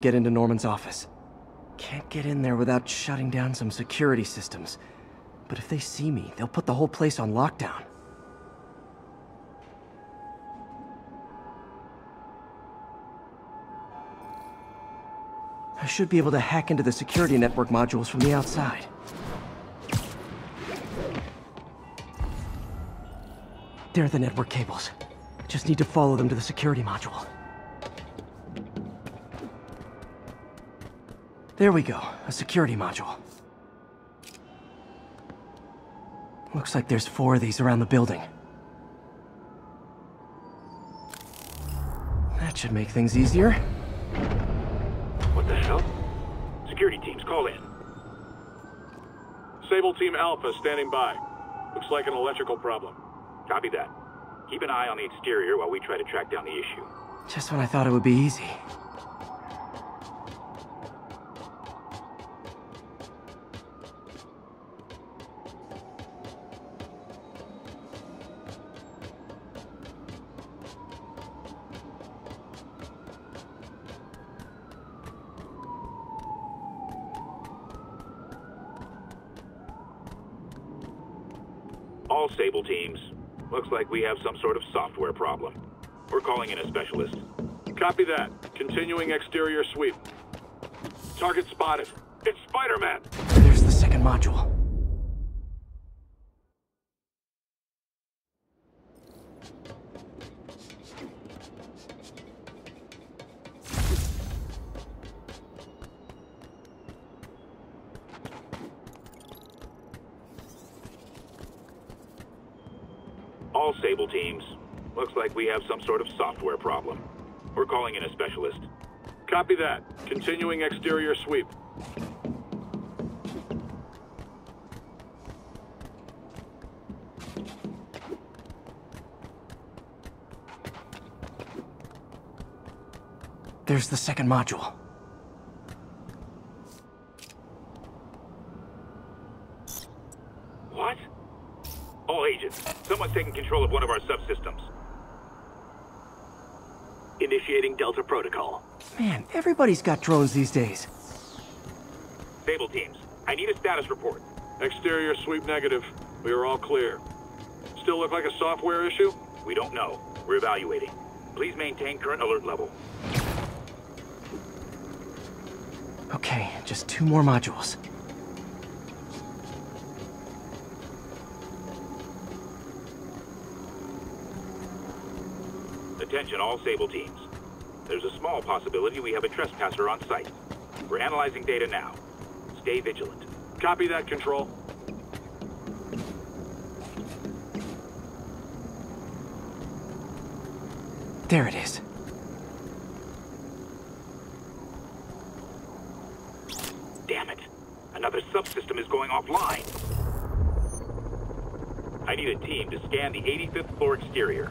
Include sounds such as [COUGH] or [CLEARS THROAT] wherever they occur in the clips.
get into Norman's office. Can't get in there without shutting down some security systems. But if they see me, they'll put the whole place on lockdown. I should be able to hack into the security network modules from the outside. There are the network cables. Just need to follow them to the security module. There we go, a security module. Looks like there's four of these around the building. That should make things easier. What the hell? Security teams, call in. Sable Team Alpha standing by. Looks like an electrical problem. Copy that. Keep an eye on the exterior while we try to track down the issue. Just when I thought it would be easy. Looks like we have some sort of software problem. We're calling in a specialist. Copy that. Continuing exterior sweep. Target spotted. It's Spider-Man! There's the second module. We have some sort of software problem. We're calling in a specialist. Copy that. Continuing exterior sweep. There's the second module. What? All agents, someone's taking control of one of our subsystems. Initiating Delta Protocol. Man, everybody's got drones these days. Sable teams, I need a status report. Exterior sweep negative. We are all clear. Still look like a software issue? We don't know. We're evaluating. Please maintain current alert level. Okay, just two more modules. All Sable teams. There's a small possibility we have a trespasser on site. We're analyzing data now. Stay vigilant. Copy that, Control. There it is. Damn it. Another subsystem is going offline. I need a team to scan the 85th floor exterior.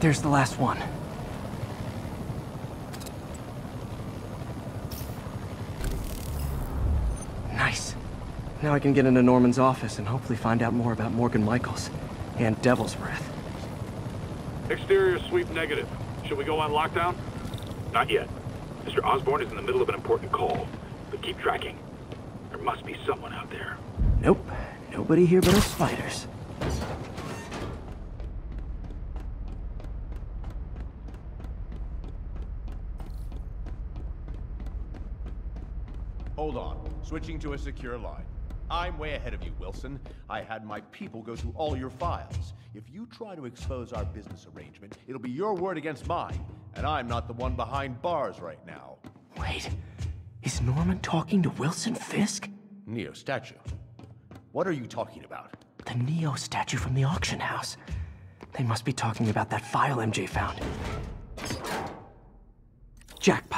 There's the last one. Nice. Now I can get into Norman's office and hopefully find out more about Morgan Michaels and Devil's Breath. Exterior sweep negative. Should we go on lockdown? Not yet. Mr. Osborn is in the middle of an important call, but keep tracking. There must be someone out there. Nope. Nobody here but us spiders. Hold on. Switching to a secure line. I'm way ahead of you, Wilson. I had my people go through all your files. If you try to expose our business arrangement, it'll be your word against mine. And I'm not the one behind bars right now. Wait. Is Norman talking to Wilson Fisk? Neo statue. What are you talking about? The Neo statue from the auction house. They must be talking about that file MJ found. Jackpot.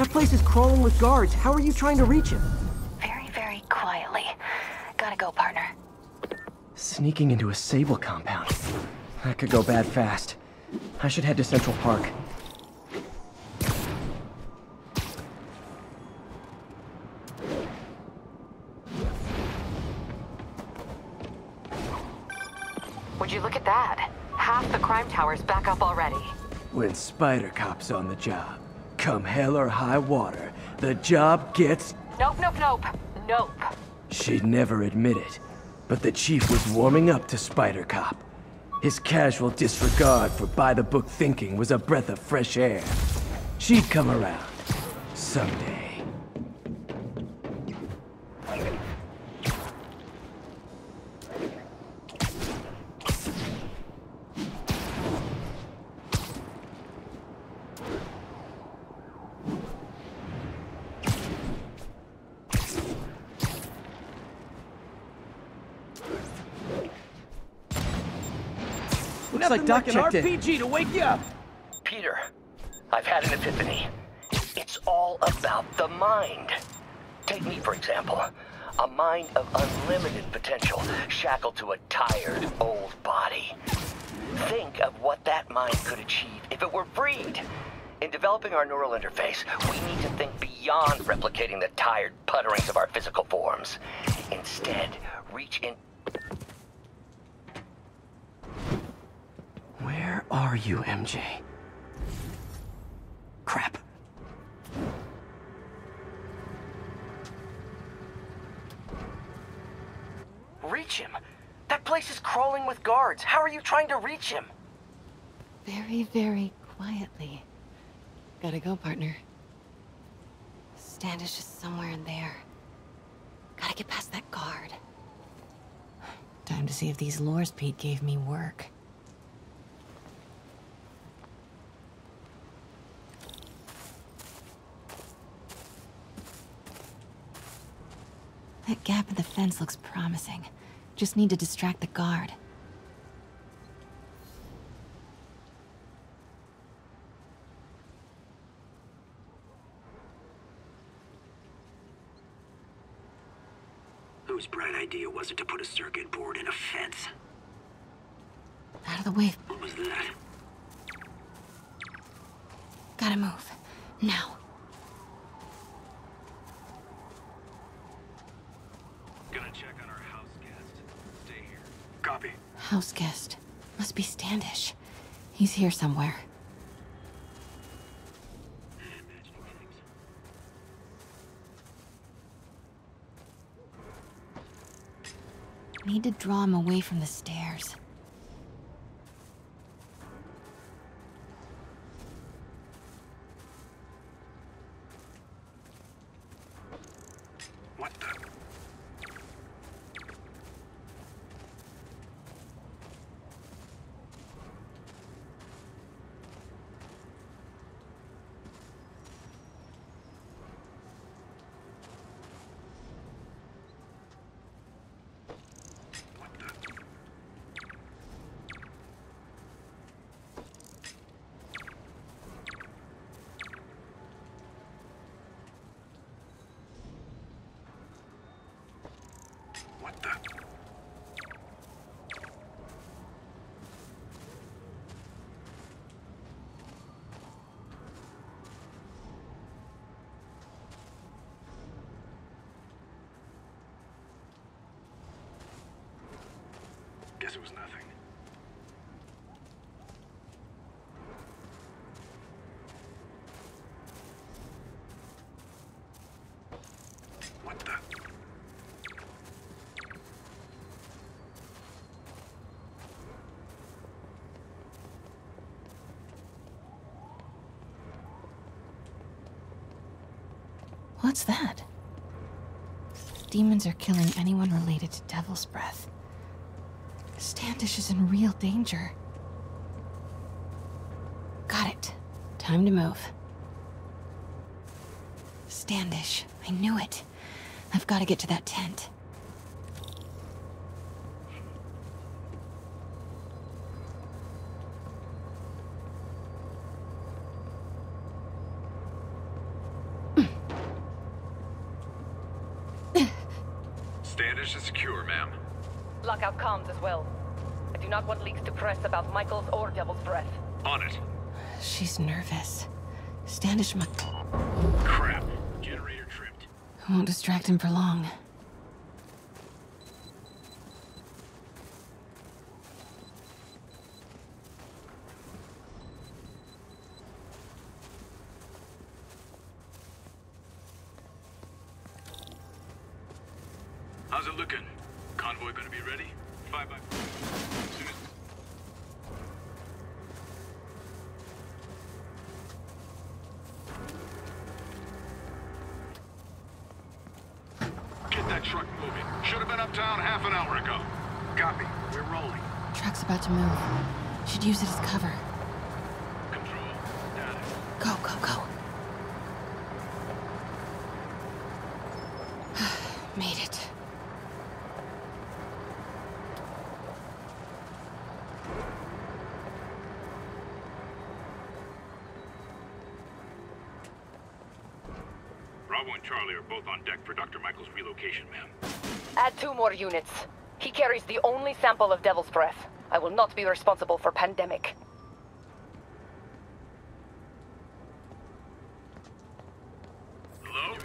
That place is crawling with guards. How are you trying to reach him? Very, very quietly. Gotta go, partner. Sneaking into a Sable compound. That could go bad fast. I should head to Central Park. Would you look at that? Half the crime tower's back up already. When Spider Cop's on the job, come hell or high water, the job gets... Nope, nope, nope. Nope. She'd never admit it, but the chief was warming up to Spider Cop. His casual disregard for by-the-book thinking was a breath of fresh air. She'd come around. Someday. Looks like Doc checked in. RPG to wake you up. Peter, I've had an epiphany. It's all about the mind. Take me, for example. A mind of unlimited potential, shackled to a tired, old body. Think of what that mind could achieve if it were freed. In developing our neural interface, we need to think beyond replicating the tired putterings of our physical forms. Instead, reach in Where are you, MJ? Crap. reach him. That place is crawling with guards. How are you trying to reach him? Very, very quietly. Gotta go, partner. Standish is just somewhere in there. Gotta get past that guard. Time to see if these lures Pete gave me work. That gap in the fence looks promising. Just need to distract the guard. Whose bright idea was it to put a circuit board in a fence? Out of the way. What was that? Gotta move. Now. Gonna check on our house guest. Stay here. Copy. House guest. Must be Standish. He's here somewhere. Need to draw him away from the stairs. Guess it was nothing. What the? What's that? Demons are killing anyone related to Devil's Breath. Standish is in real danger. Got it. Time to move. Standish. I knew it. I've got to get to that tent. Standish is secure, ma'am. Lockout comms as well. I do not want leaks to press about Michaels or Devil's Breath. On it. She's nervous. Standish mu- Crap. Generator tripped. I won't distract him for long. How's it looking? Convoy gonna be ready? Five by. Soon as- Get that truck moving. Should have been uptown half an hour ago. Copy. We're rolling. Truck's about to move. Should use it as cover. Control. Data. Go, go, go. Made it. Bravo and Charlie are both on deck for Dr. Michael's relocation, ma'am. Add two more units. He carries the only sample of Devil's Breath. I will not be responsible for pandemic. Hello?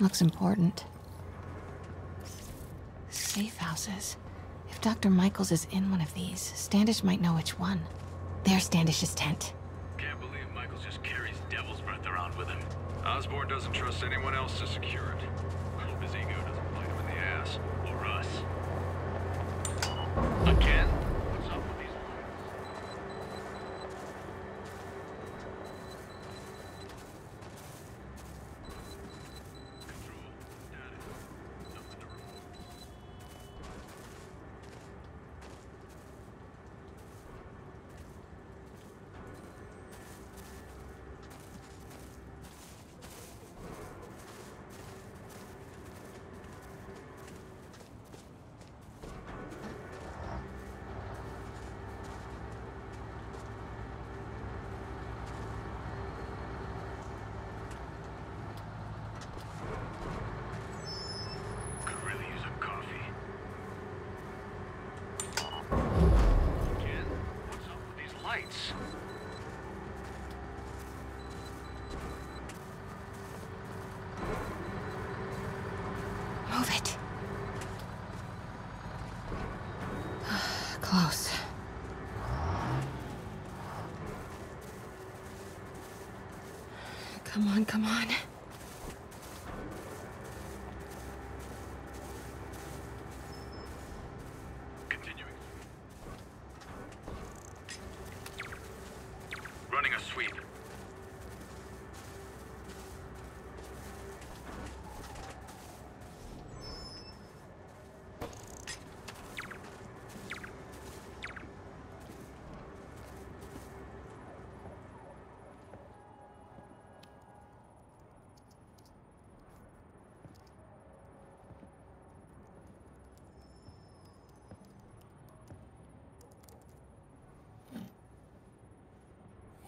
Looks important. Safe houses. If Dr. Michaels is in one of these, Standish might know which one. There's Standish's tent. Can't believe Michael just carries devil's breath around with him. Osborn doesn't trust anyone else to secure it. Hope his ego doesn't bite him in the ass. Or us. Again? What's up with these Control. Data. Nothing to report. Move it. Close. Come on, come on. Continuing. Running a sweep.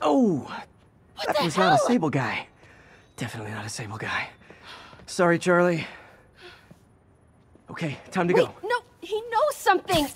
Oh! What that was hell? not a Sable guy. Definitely not a Sable guy. Sorry, Charlie. Okay, time to Wait, go. no, he knows something!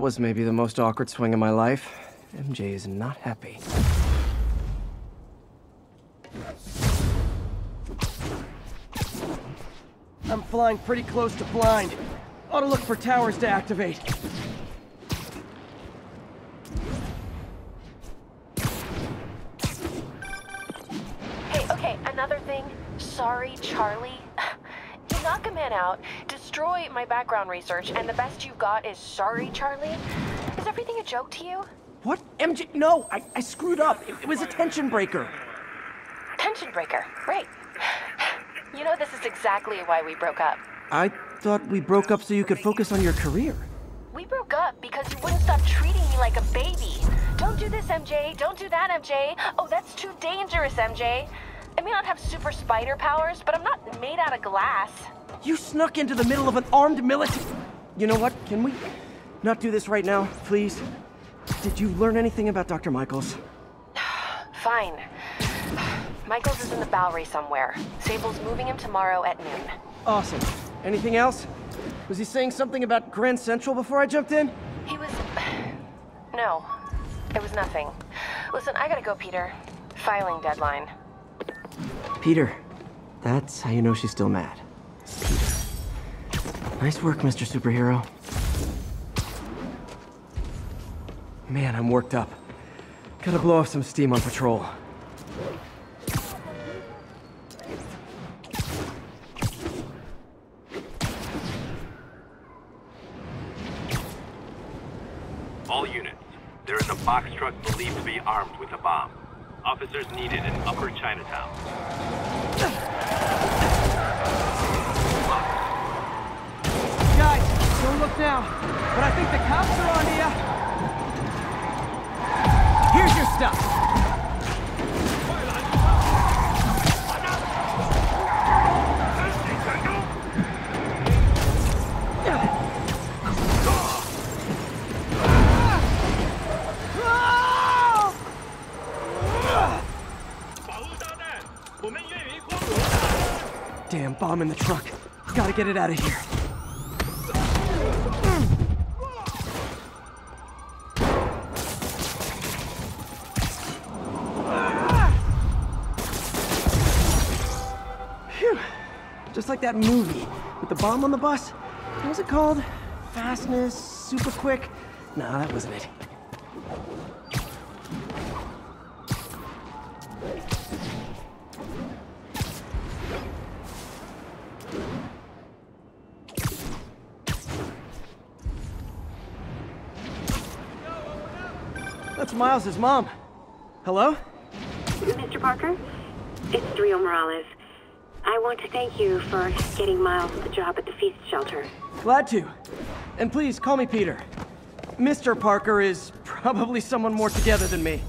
That was maybe the most awkward swing of my life. MJ is not happy. I'm flying pretty close to blind. Ought to look for towers to activate. Hey, okay, another thing. Sorry, Charlie. Knock a man out, destroy my background research, and the best you've got is sorry, Charlie? Is everything a joke to you? What? MJ? No, I, I screwed up. It, it was a tension breaker. Tension breaker. Right. You know, this is exactly why we broke up. I thought we broke up so you could focus on your career. We broke up because you wouldn't stop treating me like a baby. Don't do this, MJ. Don't do that, MJ. Oh, that's too dangerous, MJ. I may not have super spider powers, but I'm not made out of glass. You snuck into the middle of an armed military. You know what? Can we not do this right now, please? Did you learn anything about Dr. Michaels? [SIGHS] Fine. Michaels is in the Bowery somewhere. Sable's moving him tomorrow at noon. Awesome. Anything else? Was he saying something about Grand Central before I jumped in? He was. [SIGHS] No, it was nothing. Listen, I gotta go, Peter. Filing deadline. Peter. That's how you know she's still mad. Peter. Nice work, Mr. Superhero. Man, I'm worked up. Gotta blow off some steam on patrol. All units, there is a box truck believed to be armed with a bomb. Officers needed in Upper Chinatown. Guys, don't look now, but I think the cops are on you. Here's your stuff. Damn bomb in the truck. Gotta get it out of here. Phew. Just like that movie with the bomb on the bus. What was it called? Fastness, super quick? Nah, that wasn't it. Miles's mom. Hello? Mr. Parker, it's Dario Morales. I want to thank you for getting Miles the job at the feast shelter. Glad to. And please call me Peter. Mr. Parker is probably someone more together than me.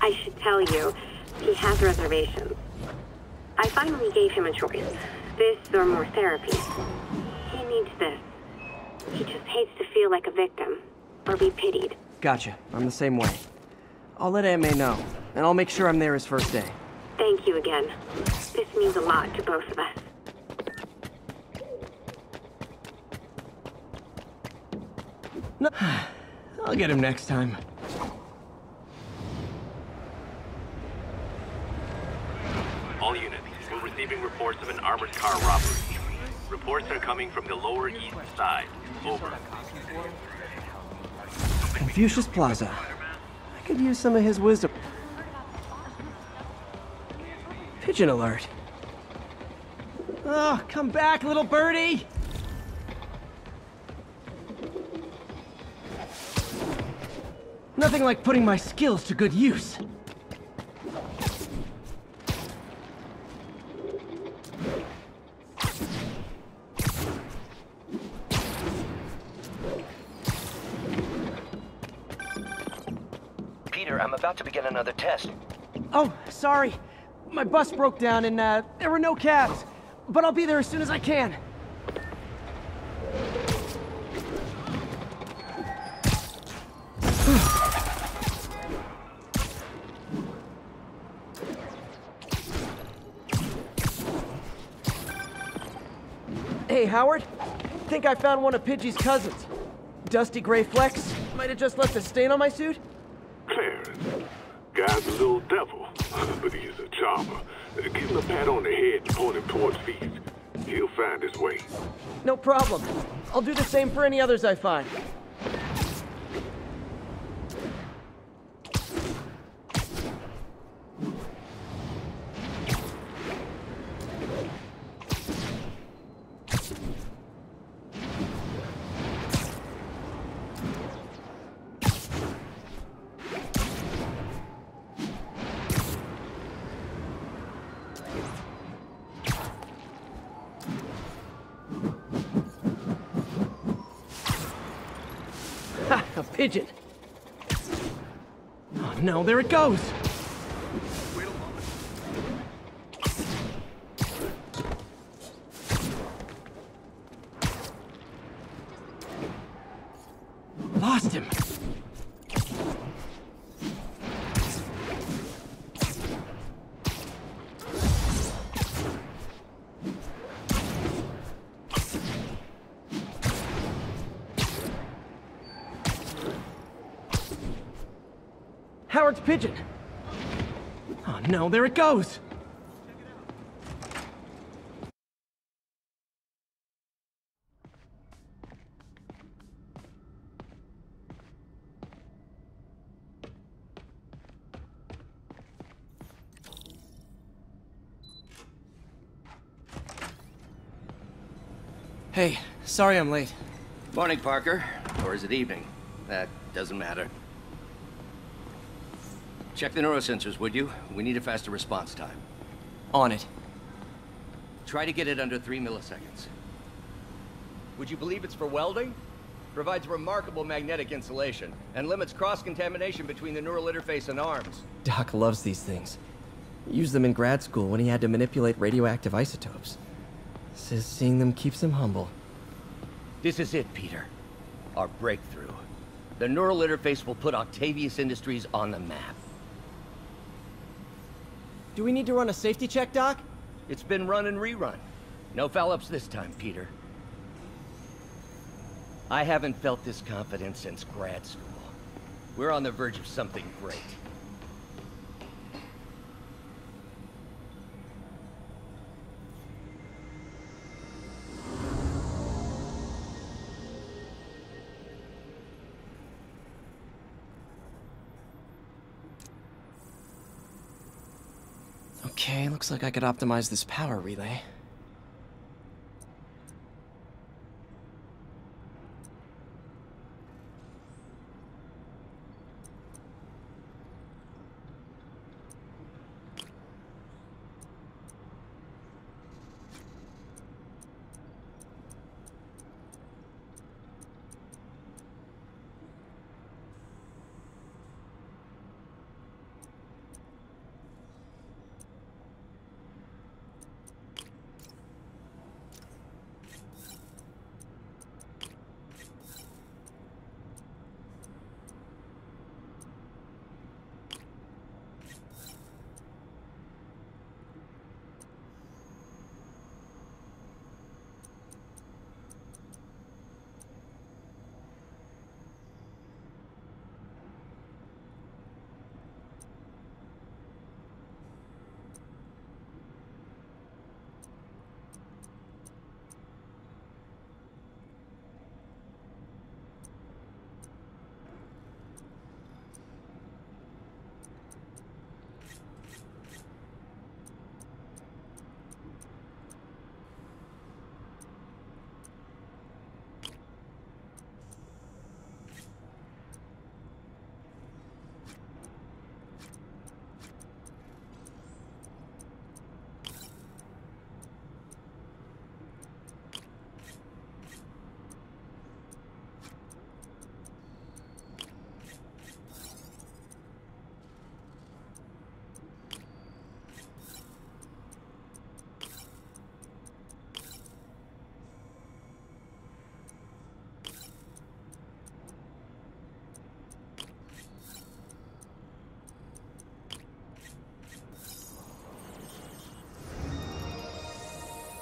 I should tell you, he has reservations. I finally gave him a choice. This or more therapy. He needs this. He just hates to feel like a victim, or be pitied. Gotcha. I'm the same way. I'll let Aunt May know, and I'll make sure I'm there his first day. Thank you again. This means a lot to both of us. No, [SIGHS] I'll get him next time. All units, we're receiving reports of an armored car robbery. Reports are coming from the lower east side. Over. Confucius Plaza. I could use some of his wisdom. Pigeon alert. Oh, come back, little birdie! Nothing like putting my skills to good use. To begin another test. Oh, sorry. My bus broke down and uh, there were no cabs. But I'll be there as soon as I can. [SIGHS] hey, Howard. Think I found one of Pidgey's cousins. Dusty gray flecks. Might have just left a stain on my suit. Clarence, guy's a little devil, [LAUGHS] but he's a charmer. Give him a pat on the head and point him towards Feast. He'll find his way. No problem. I'll do the same for any others I find. There it goes! Pigeon! Oh no, there it goes! Hey, sorry I'm late. Morning, Parker. Or is it evening? That doesn't matter. Check the neurosensors, would you? We need a faster response time. On it. Try to get it under three milliseconds. Would you believe it's for welding? Provides remarkable magnetic insulation and limits cross-contamination between the neural interface and arms. Doc loves these things. He Used them in grad school when he had to manipulate radioactive isotopes. Says seeing them keeps him humble. This is it, Peter. Our breakthrough. The neural interface will put Octavius Industries on the map. Do we need to run a safety check, Doc? It's been run and rerun. No foul-ups this time, Peter. I haven't felt this confident since grad school. We're on the verge of something great. Okay, looks like I could optimize this power relay.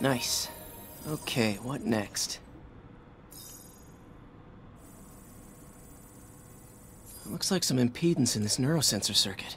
Nice. Okay, what next? Looks like some impedance in this neurosensor circuit.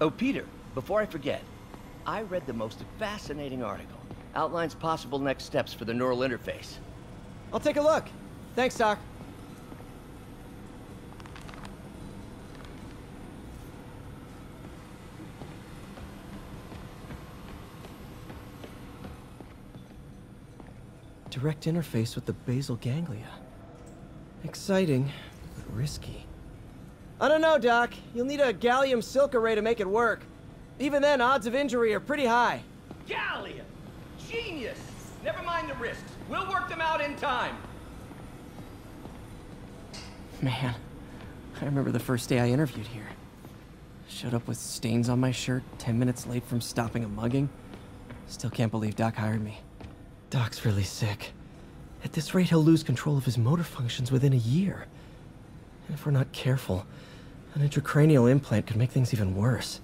Oh, Peter, before I forget, I read the most fascinating article. Outlines possible next steps for the neural interface. I'll take a look. Thanks, Doc. Direct interface with the basal ganglia. Exciting, but risky. I don't know, Doc. You'll need a gallium silk array to make it work. Even then, odds of injury are pretty high. Gallium! Genius! Never mind the risks. We'll work them out in time. Man, I remember the first day I interviewed here. Showed up with stains on my shirt, 10 minutes late from stopping a mugging. Still can't believe Doc hired me. Doc's really sick. At this rate, he'll lose control of his motor functions within a year. And if we're not careful, an intracranial implant could make things even worse.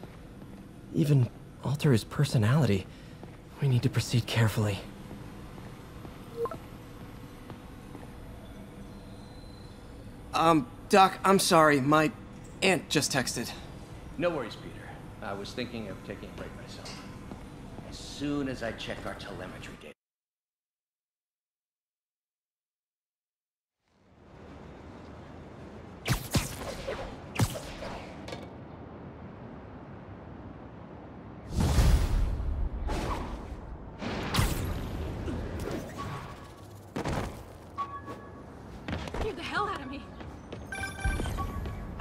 Even alter his personality. We need to proceed carefully. Um, Doc, I'm sorry. My aunt just texted. No worries, Peter. I was thinking of taking a break myself. As soon as I check our telemetry data.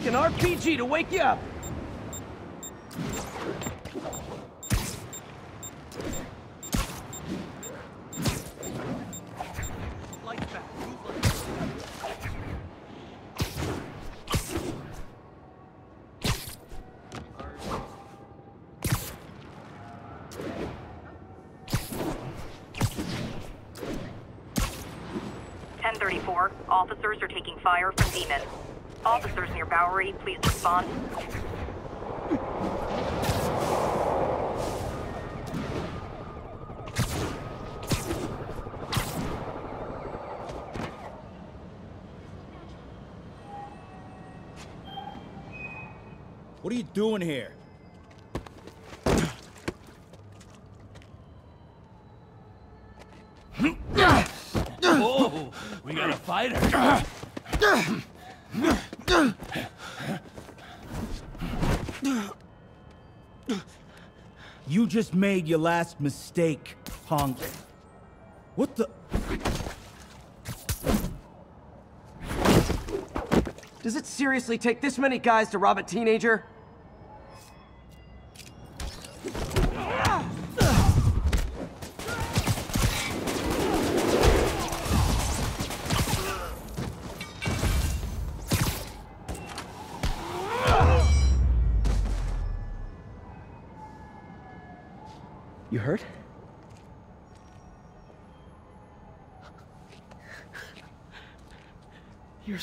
Like an RPG to wake you up. Officers are taking fire from Demon. Officers near Bowery, please respond. What are you doing here? Oh, we got a fighter. You just made your last mistake, punk. What the? Does it seriously take this many guys to rob a teenager?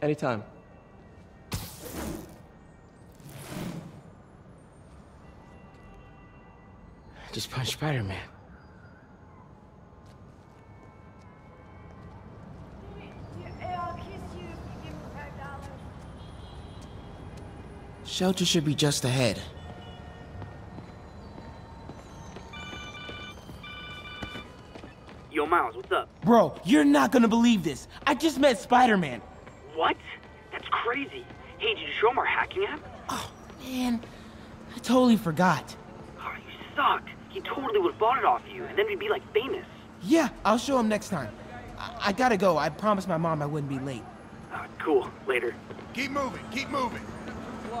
Anytime. Just punch Spider-Man. Shelter should be just ahead. Yo, Miles, what's up? Bro, you're not gonna believe this. I just met Spider-Man. What? That's crazy. Hey, did you show him our hacking app? Oh, man. I totally forgot. Oh, you suck. He totally would have bought it off you, and then we'd be like famous. Yeah, I'll show him next time. I, I gotta go. I promised my mom I wouldn't be late. Uh, cool. Later. Keep moving. Keep moving.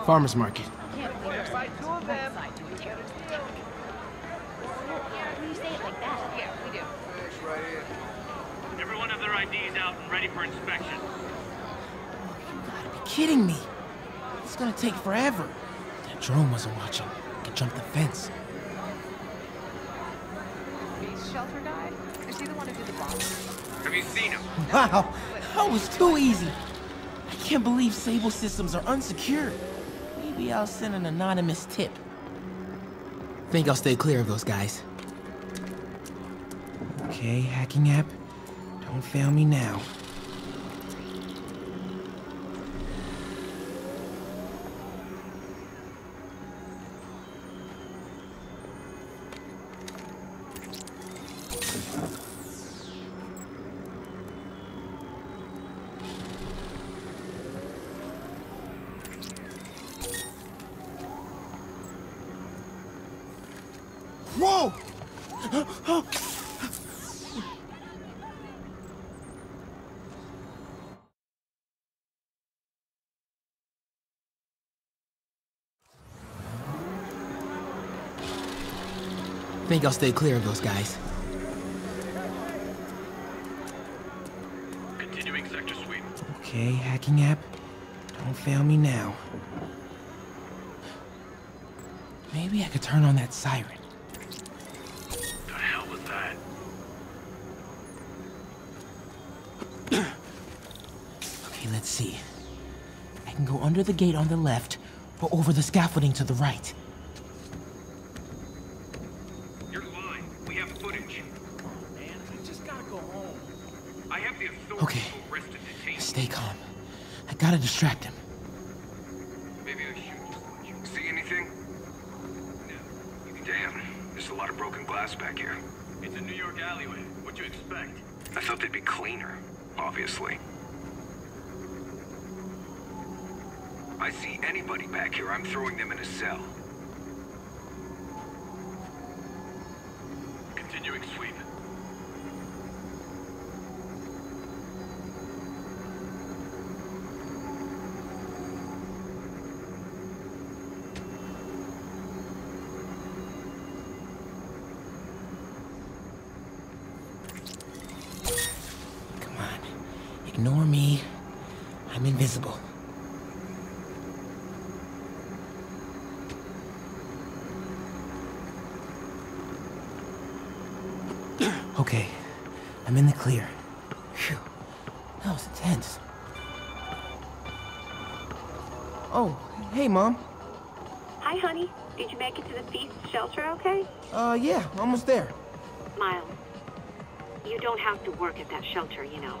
Farmer's market. Everyone have their IDs out and ready for inspection. Be kidding me. It's gonna take forever. That drone wasn't watching. I Could jump the fence. Beast shelter guy? Is he the one who did the bomb? Have you seen him? Wow, that was too easy. I can't believe Sable systems are unsecured. Maybe I'll send an anonymous tip. Think I'll stay clear of those guys. Okay, hacking app. Don't fail me now. I think I'll stay clear of those guys. Continuing sector sweep. Okay, hacking app. Don't fail me now. Maybe I could turn on that siren. The hell was that? Okay, let's see. I can go under the gate on the left, or over the scaffolding to the right. You're lying. We have footage. Man, I just gotta go home. I have the authority Okay. to arrest and detain. Stay calm. I gotta distract him. Maybe I should just let you. See anything? No. Damn, there's a lot of broken glass back here. It's a New York alleyway. What'd you expect? I thought they'd be cleaner, obviously. I see anybody back here, I'm throwing them in a cell. Continuing sweep. Come on. Ignore me. I'm invisible. [CLEARS THROAT] okay. I'm in the clear. Phew. That was intense. Oh, hey, Mom. Hi, honey. Did you make it to the feast shelter okay? Uh, yeah, almost there. Miles, you don't have to work at that shelter, you know.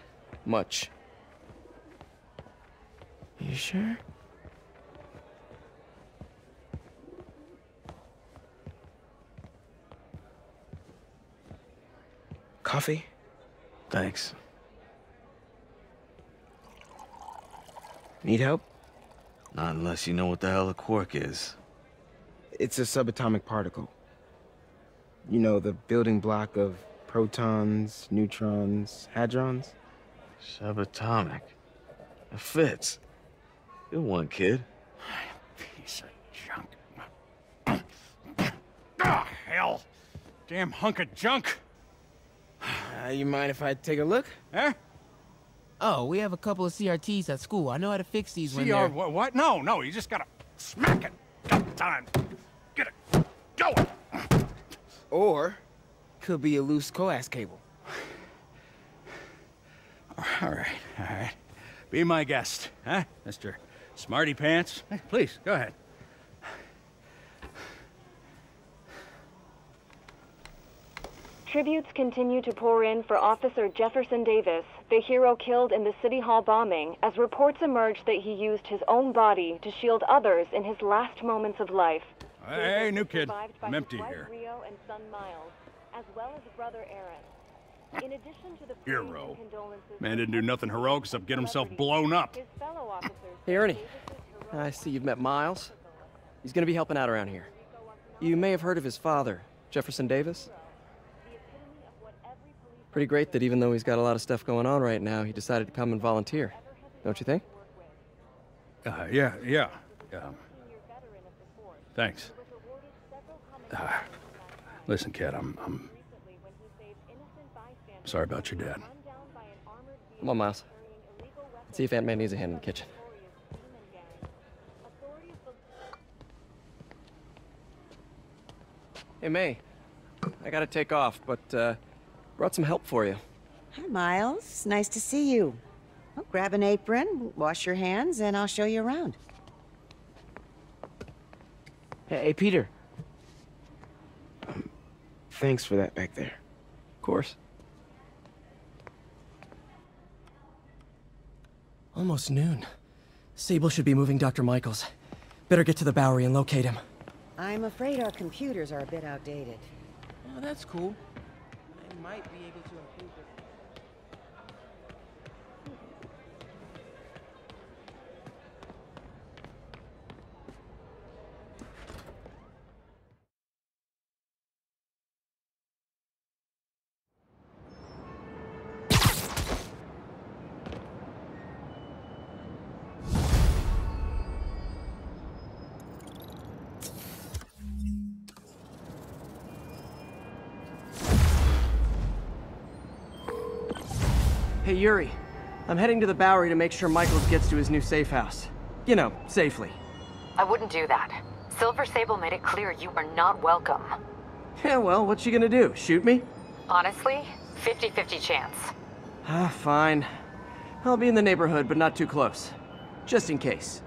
Much. You sure? Coffee? Thanks. Need help? Not unless you know what the hell a quark is. It's a subatomic particle. You know, the building block of protons, neutrons, hadrons? Subatomic. It fits. Good one, kid. Piece of junk. Ah, hell. Damn hunk of junk. Uh, you mind if I take a look? Eh? Oh, we have a couple of CRTs at school. I know how to fix these when they're... what, what? No, no, you just gotta smack it. Got time. Get it. Going. Or, could be a loose coax cable. All right, all right. Be my guest, huh, Mr. Smarty Pants? Hey, please, go ahead. Tributes continue to pour in for Officer Jefferson Davis, the hero killed in the City Hall bombing, as reports emerge that he used his own body to shield others in his last moments of life. Hey, new kid. I'm empty wife here. Rio and son Miles, as well as brother Aaron. In addition to the Hero. Man didn't do nothing heroic except get himself blown up. his fellow officers Hey, Ernie. I see you've met Miles. He's gonna be helping out around here. You may have heard of his father, Jefferson Davis. Pretty great that even though he's got a lot of stuff going on right now, he decided to come and volunteer. Don't you think? Uh, yeah, yeah. Um, thanks. Uh, listen, kid, I'm, I'm sorry about your dad. Come on, Miles. Let's see if Aunt May needs a hand in the kitchen. Hey, May. I gotta take off, but uh, brought some help for you. Hi, Miles. Nice to see you. Well, grab an apron, wash your hands, and I'll show you around. Hey, hey, Peter. Um, thanks for that back there. Of course. Almost noon. Sable should be moving Dr. Michaels. Better get to the Bowery and locate him. I'm afraid our computers are a bit outdated. Oh, that's cool. I might be able Hey, Yuri. I'm heading to the Bowery to make sure Michaels gets to his new safe house. You know, safely. I wouldn't do that. Silver Sable made it clear you are not welcome. Yeah, well, what's she gonna do? Shoot me? Honestly, 50-50 chance. Ah, fine. I'll be in the neighborhood, but not too close. Just in case.